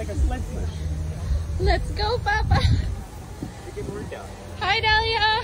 like a sled push. Let's go, Papa. It didn't work out. Hi, Dahlia.